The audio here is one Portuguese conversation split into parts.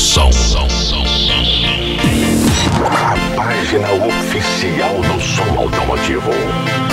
som. A página oficial do som automotivo.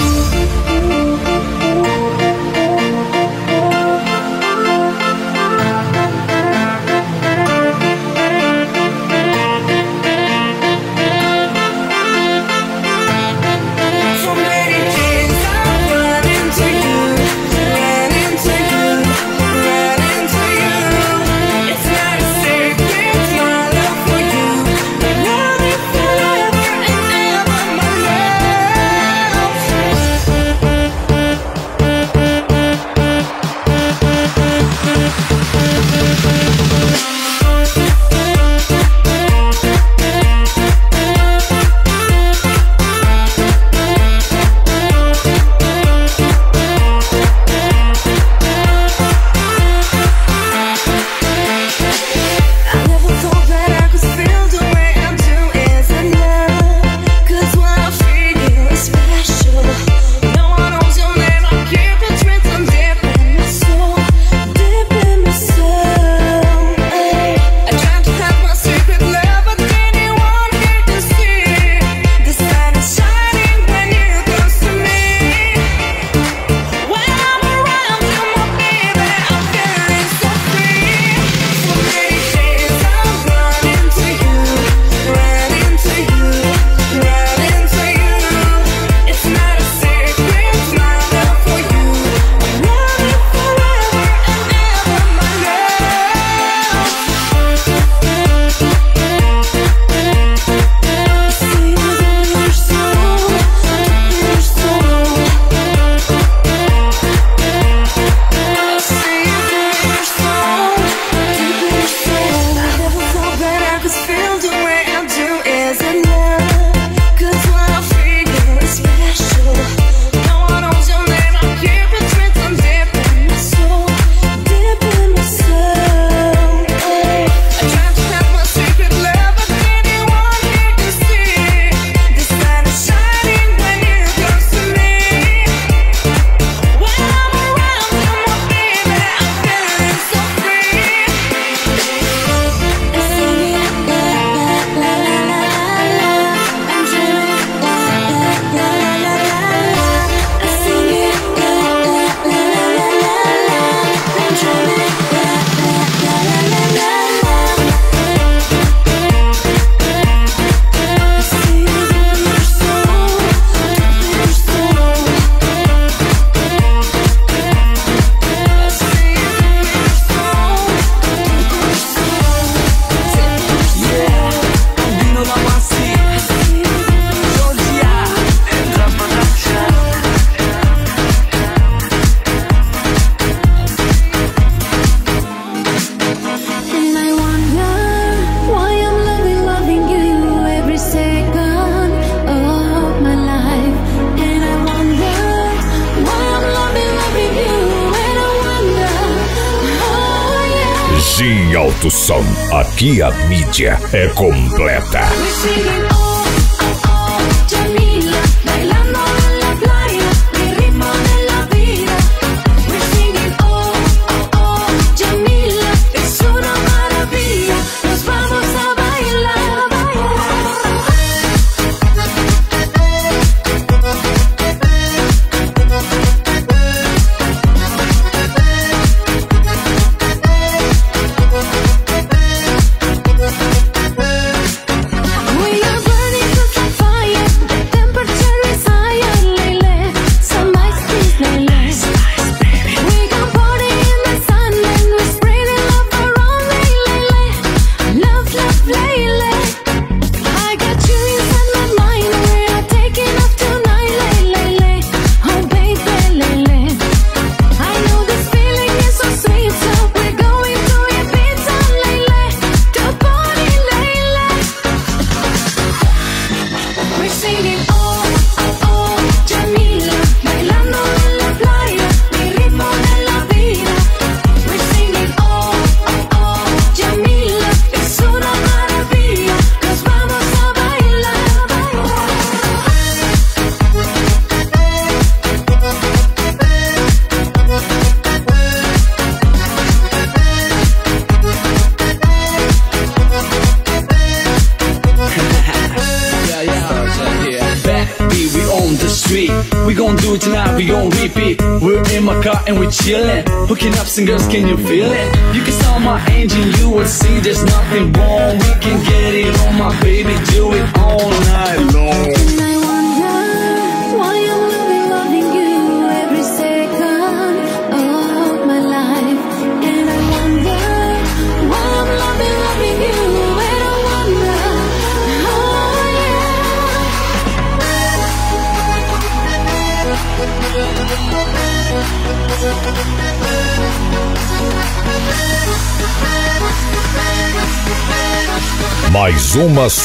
Aqui a mídia é completa.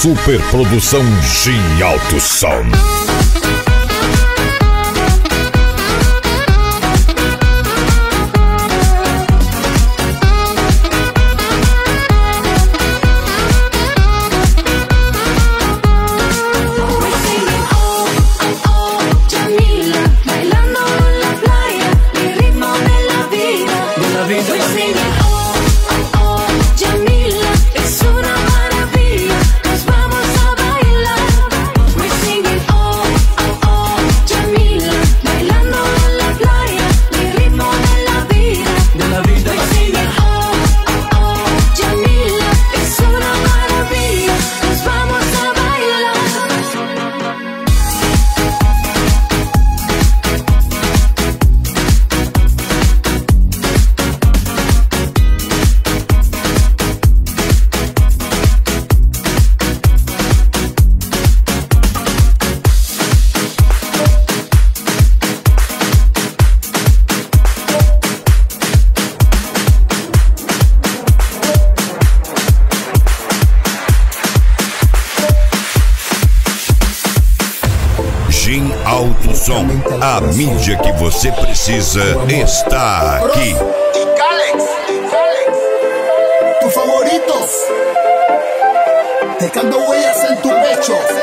superprodução Gin Alto Som. A mídia que você precisa está aqui. Tus favoritos, dejando huellas en tu pecho.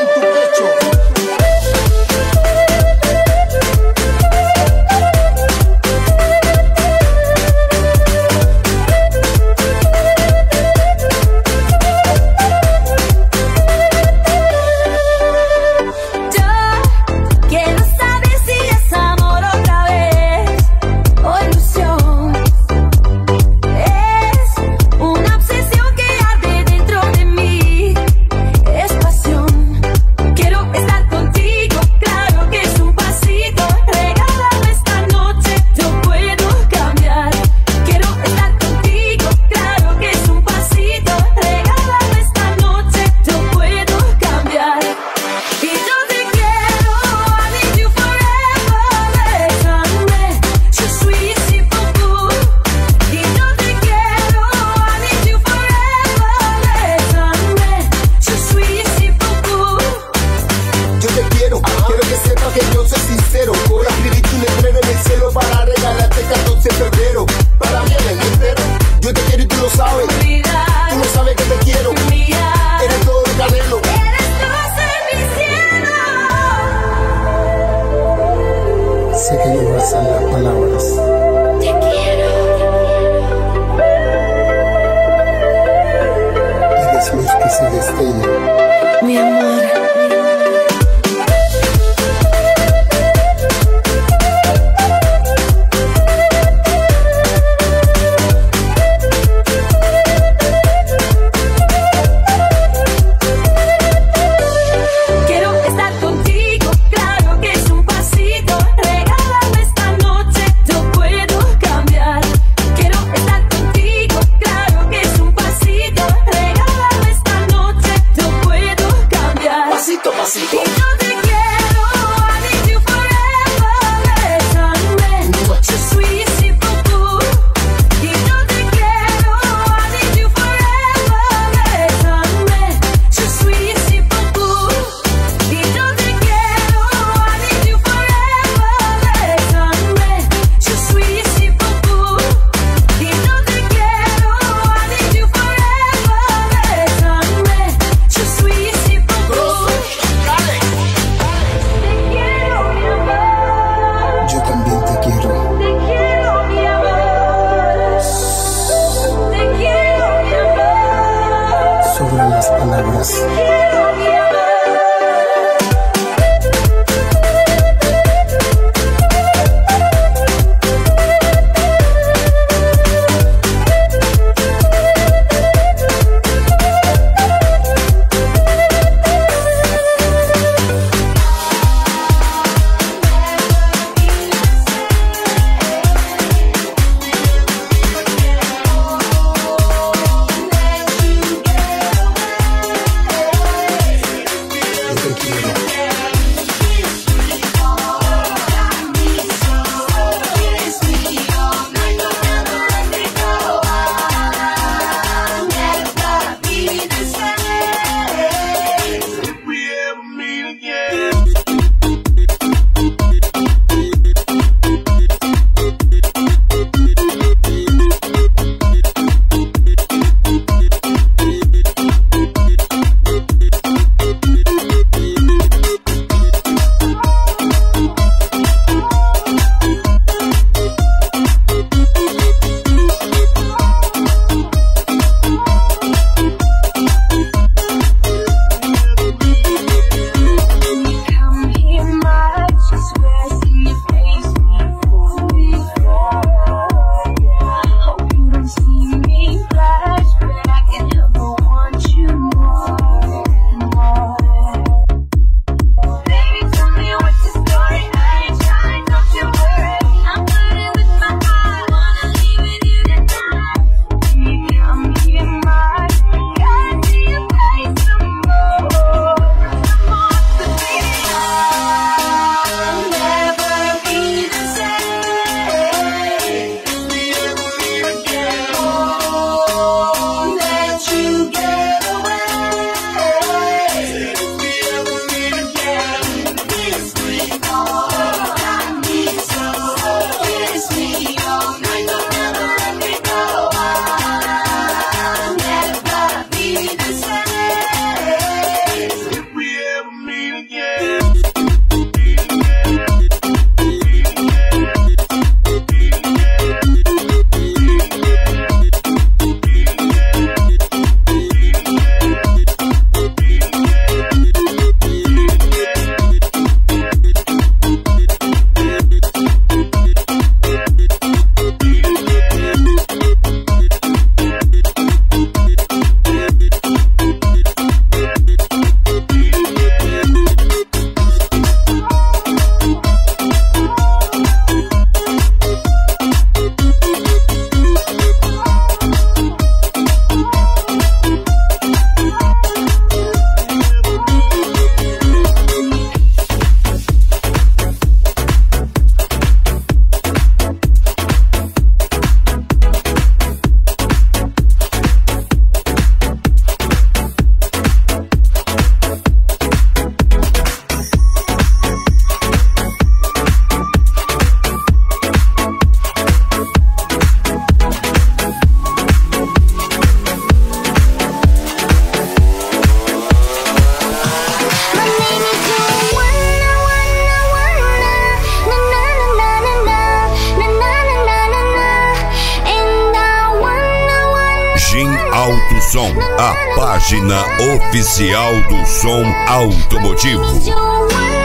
Som, a página oficial do som automotivo.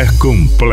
é completo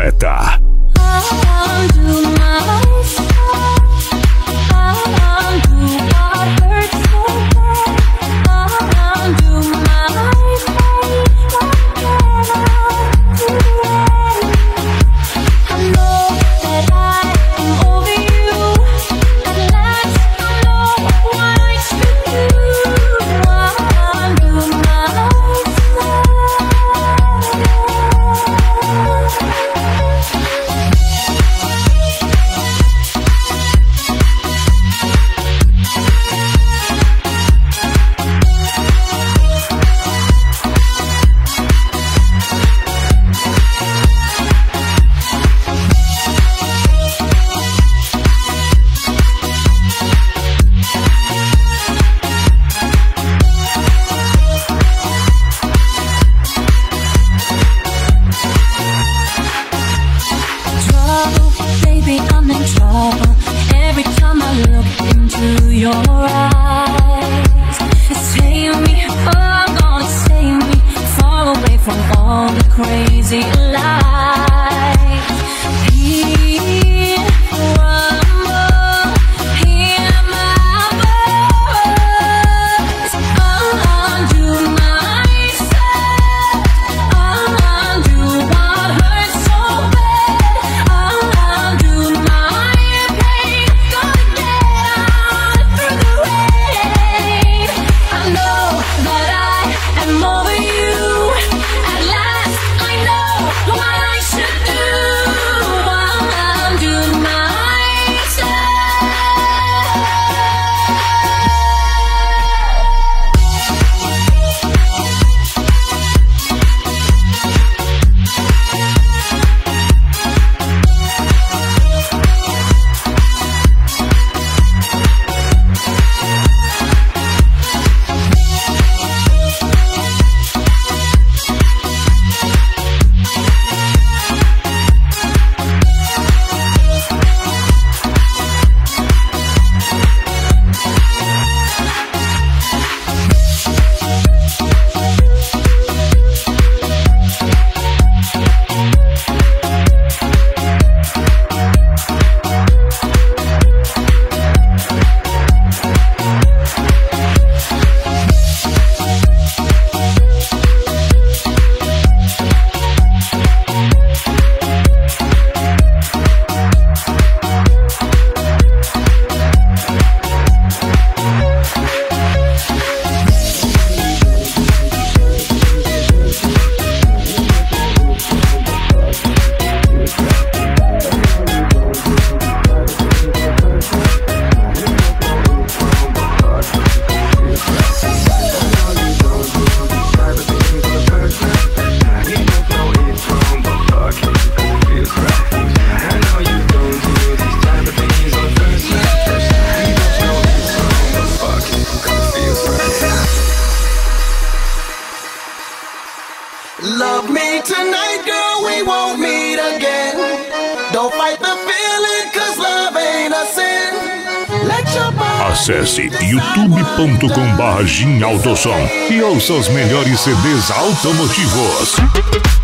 youtube.com barra autosom e ouça os melhores CDs automotivos.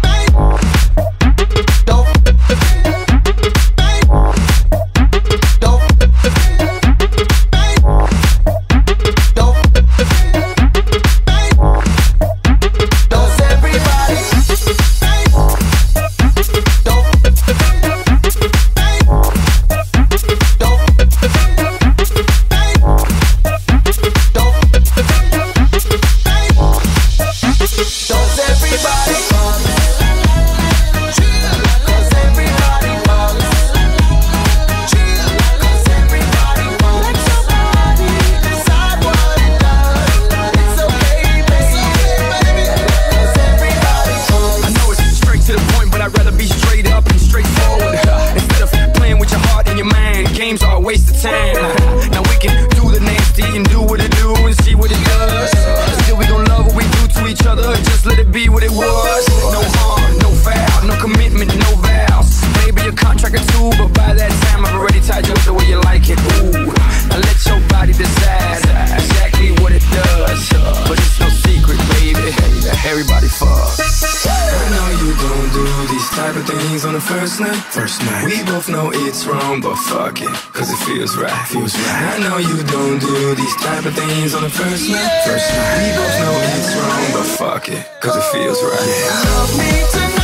you don't do these type of things on the first night. First night. We both know it's wrong, but fuck it, cause it feels right. Yeah. Love me tonight.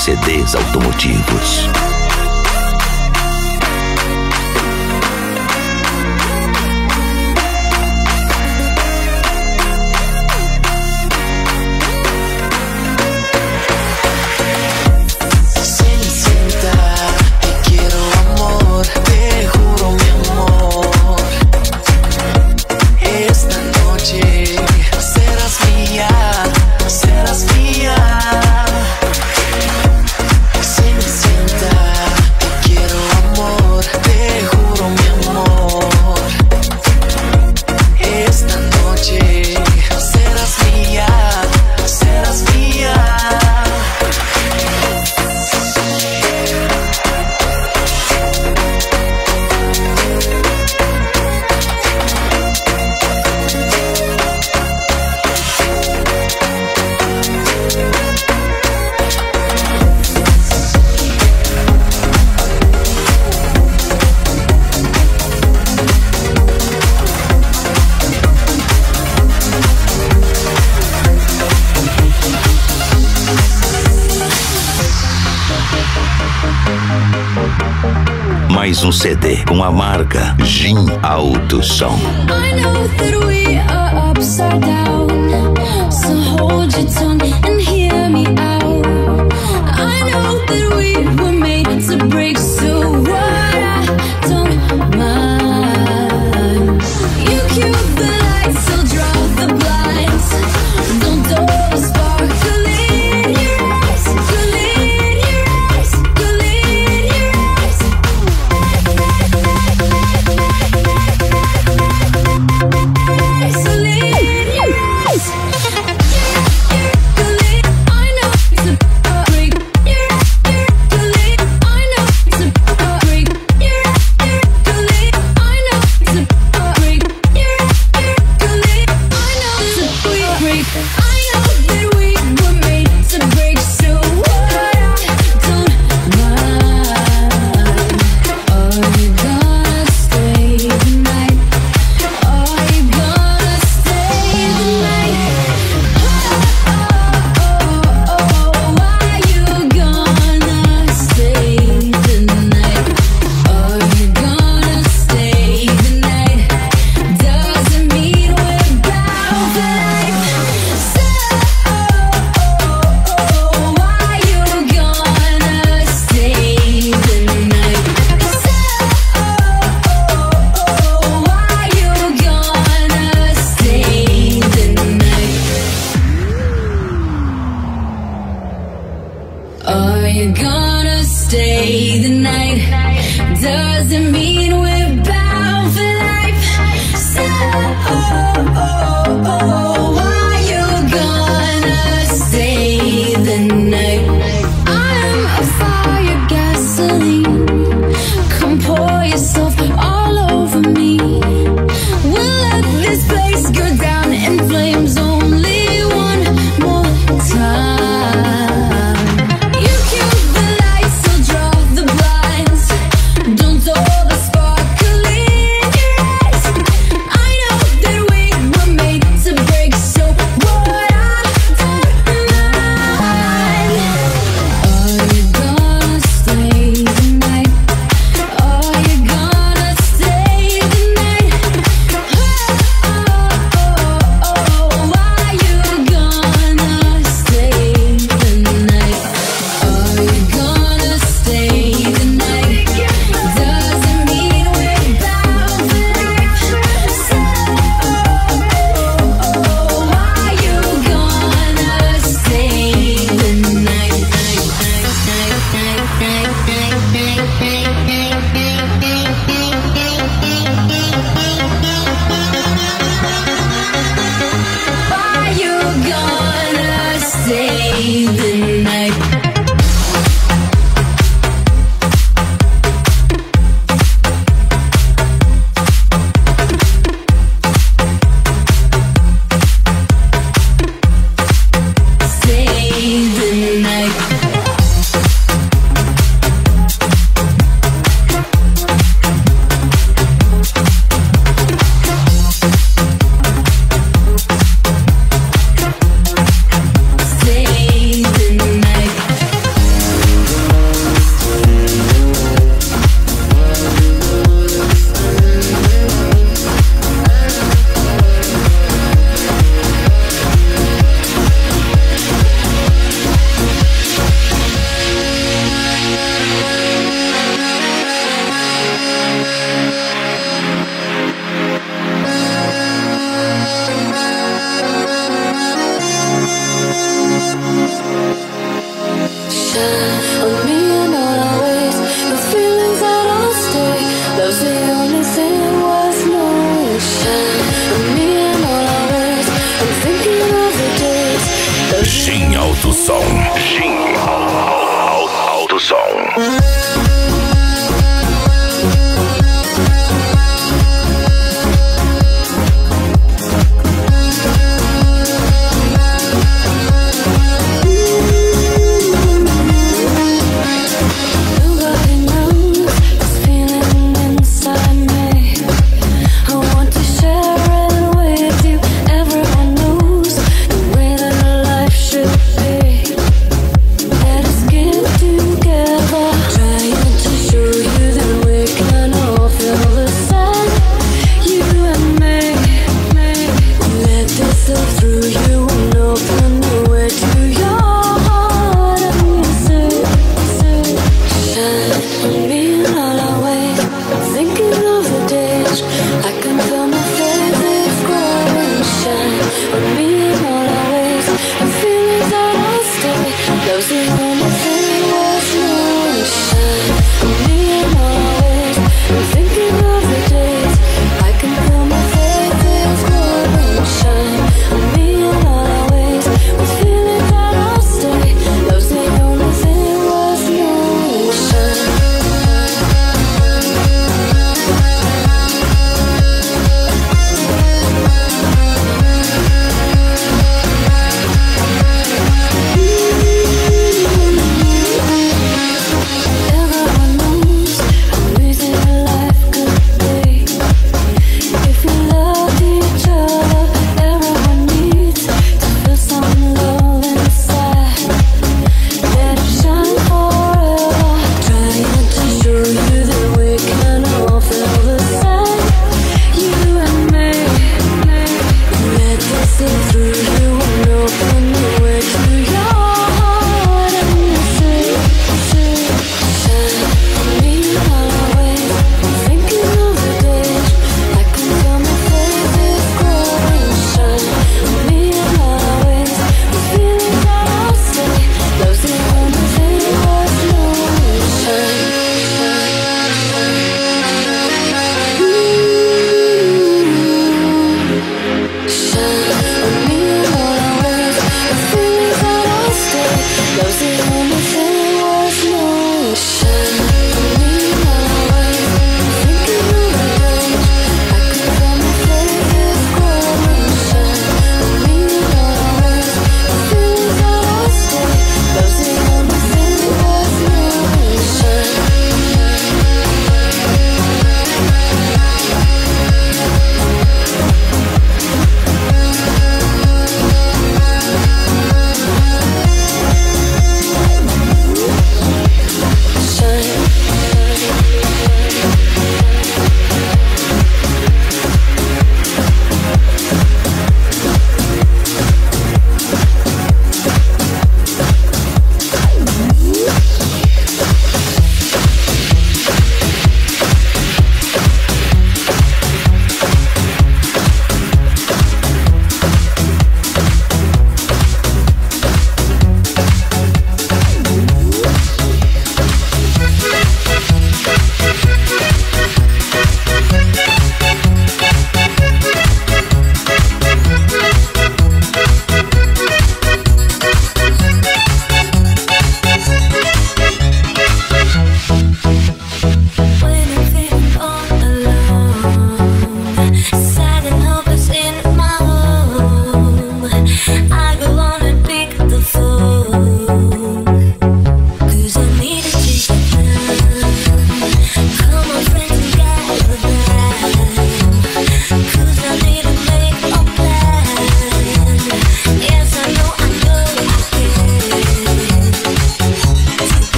CDs automotivos. mais um CD com a marca Gin Alto Som. I know that we are upside down, so hold your tongue.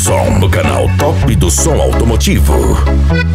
Som, no canal Top do Som Automotivo.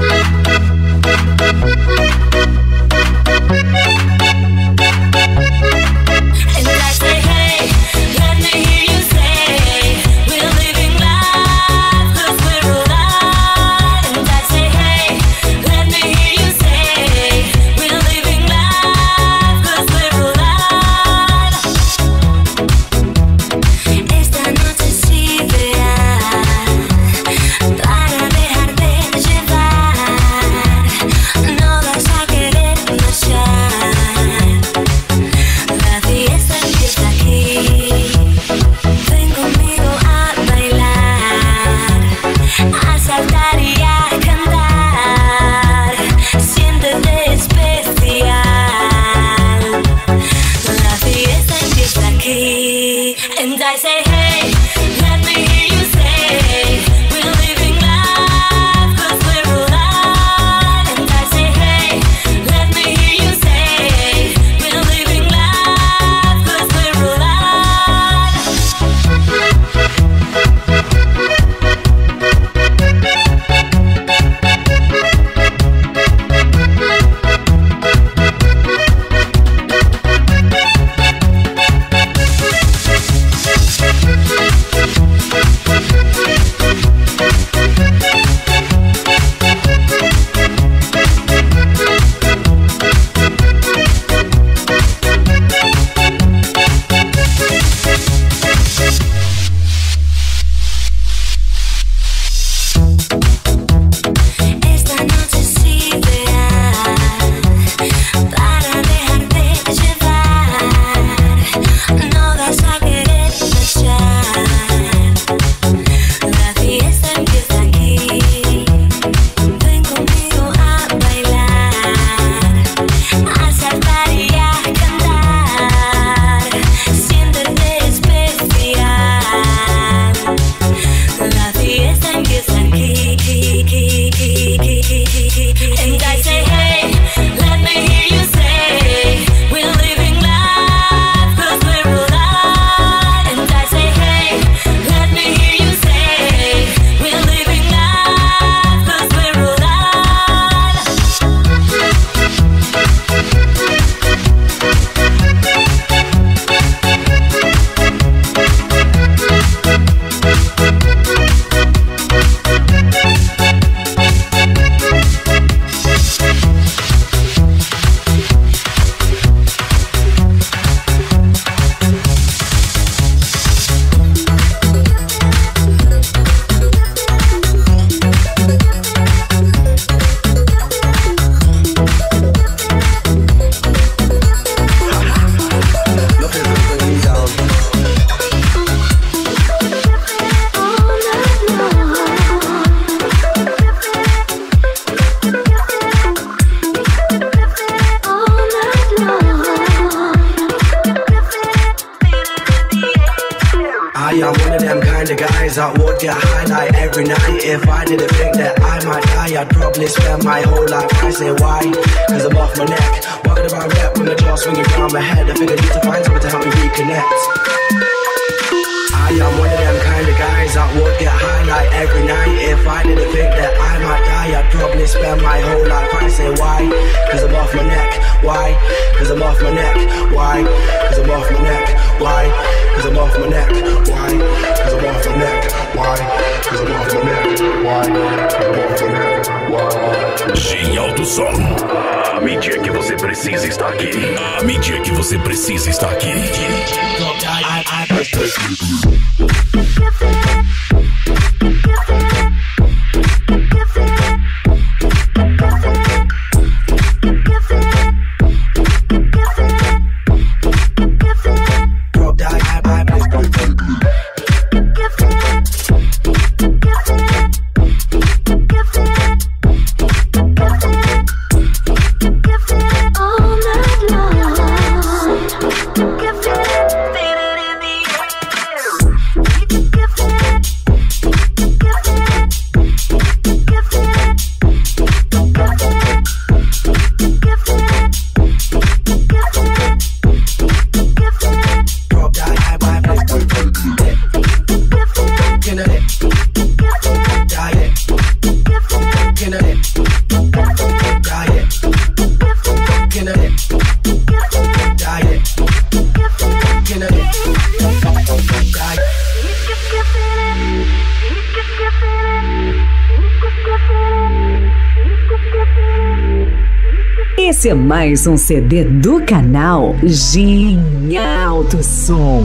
É mais um CD do canal Ginha Alto Som.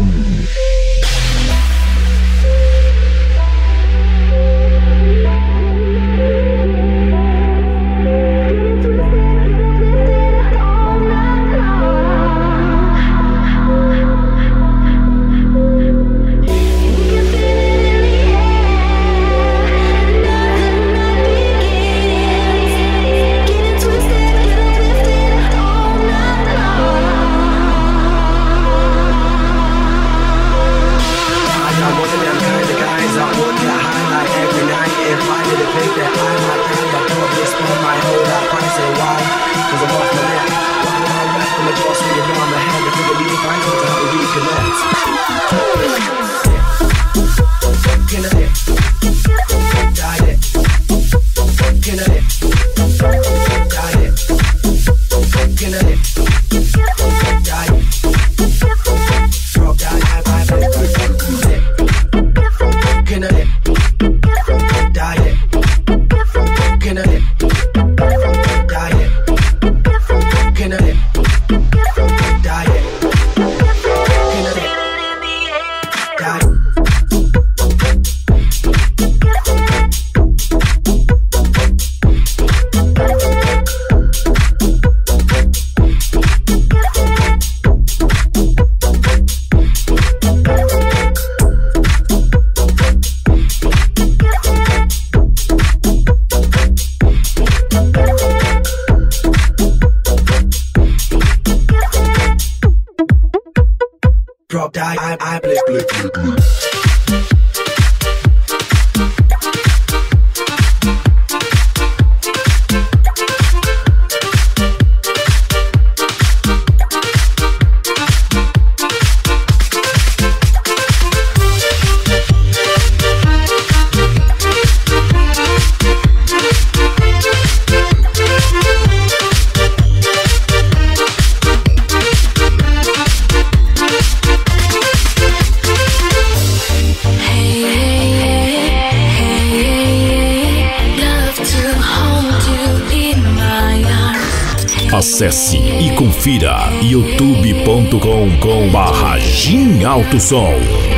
Alto sol.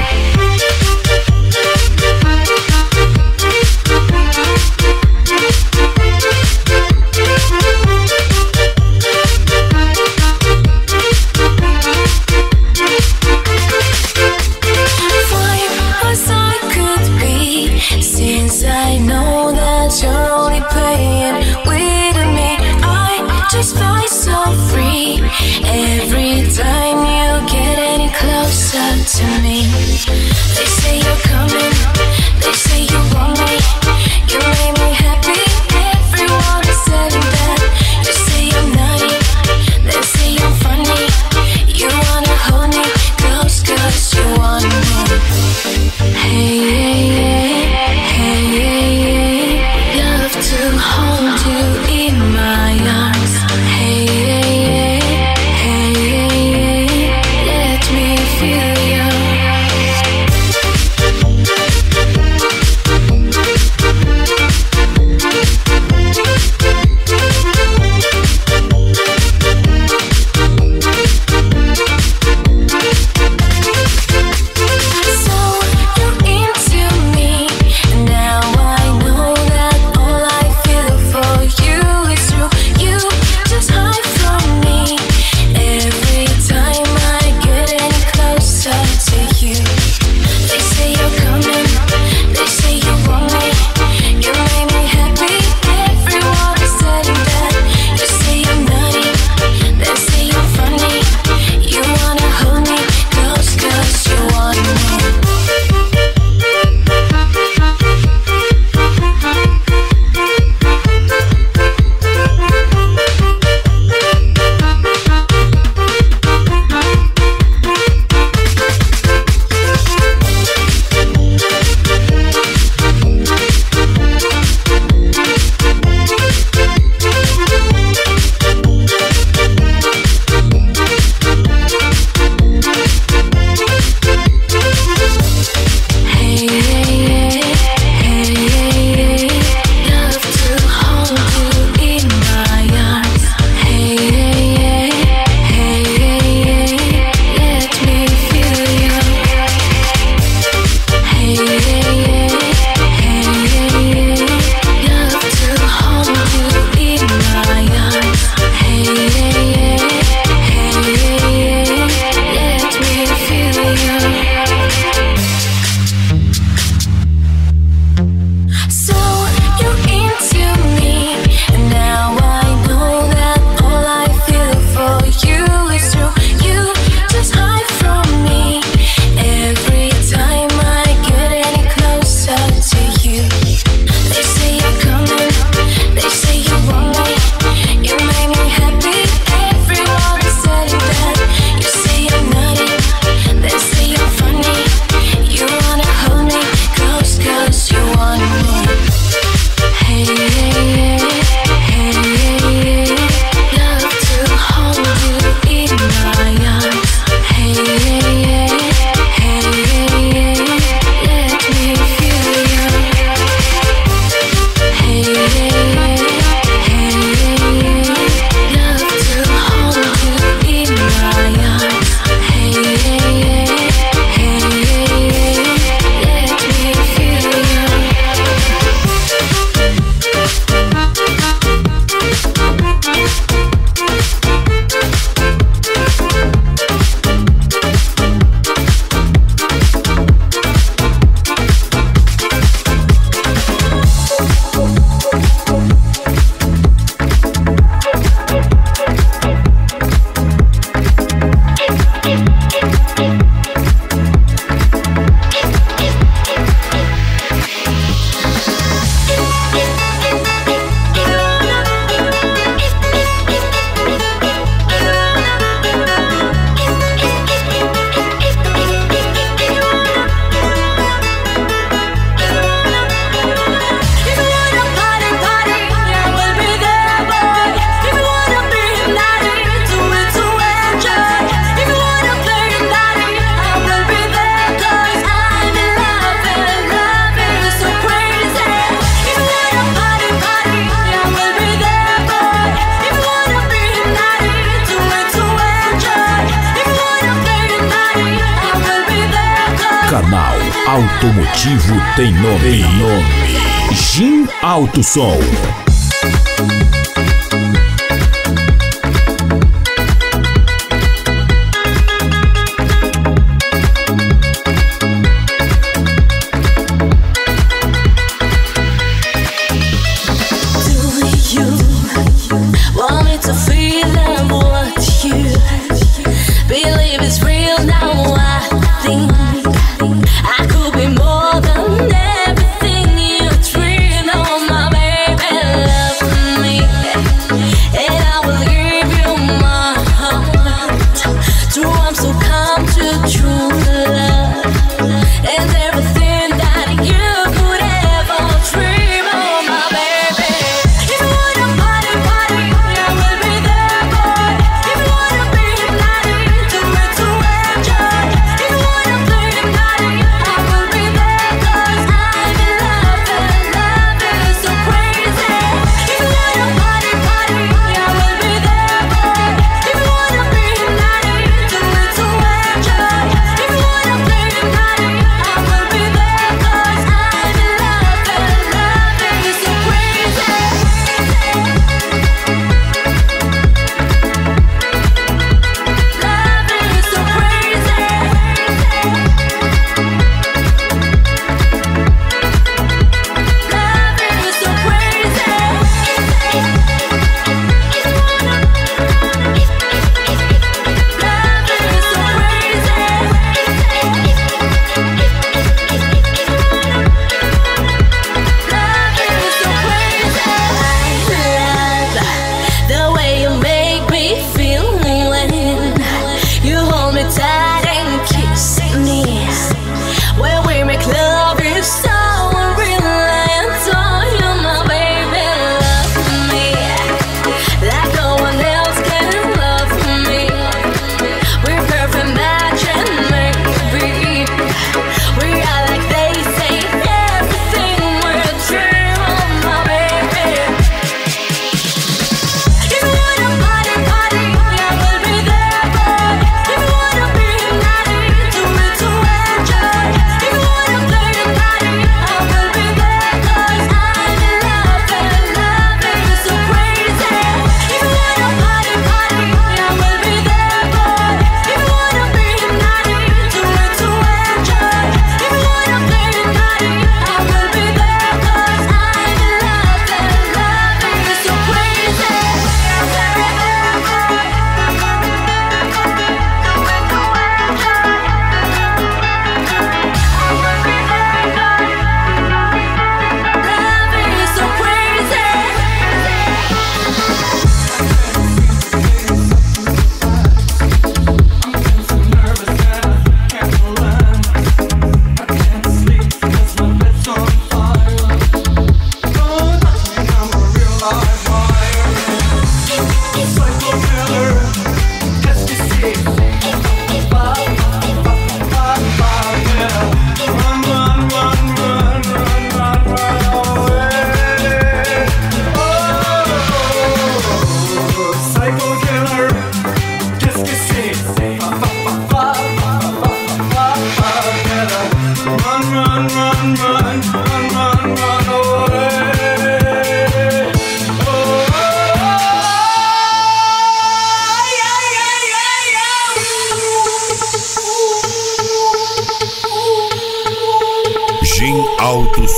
Automotivo tem nome. Tem nome. Jim Auto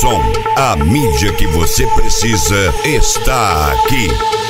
Som. você precisa está aqui.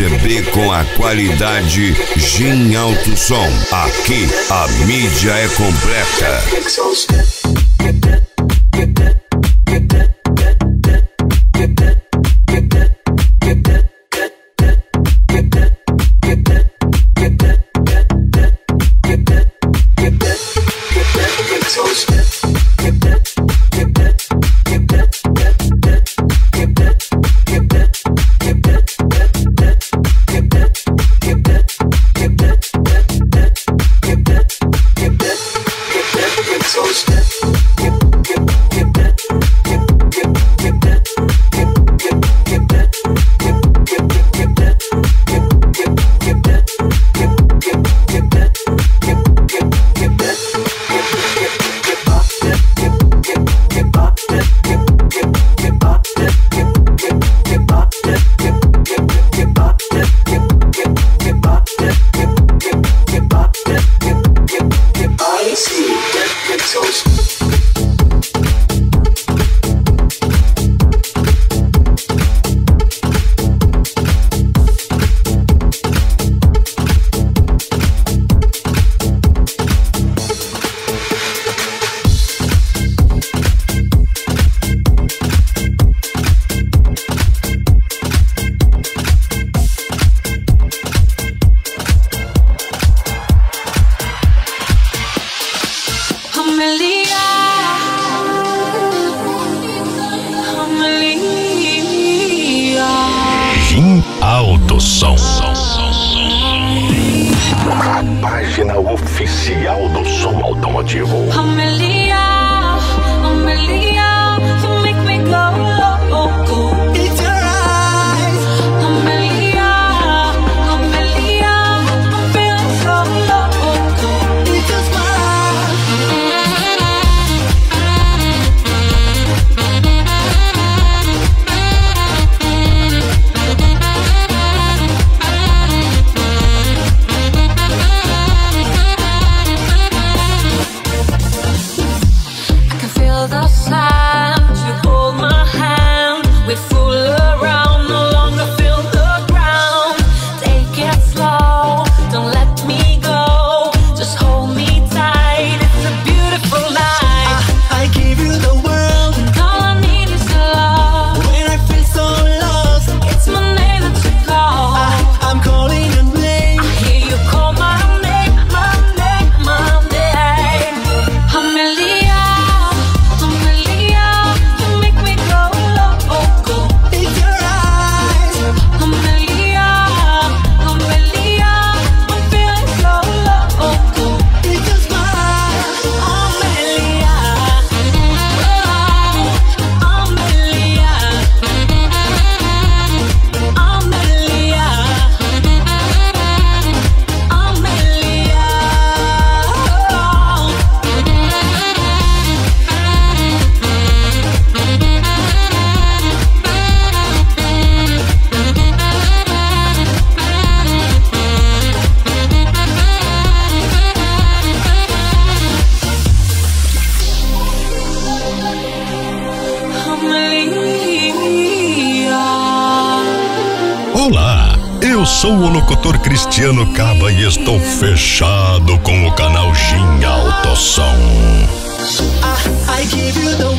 receber com a qualidade Gin Alto Som. Aqui a mídia é completa. Luciano Caba e estou fechado com o canal Gin Autosom. I,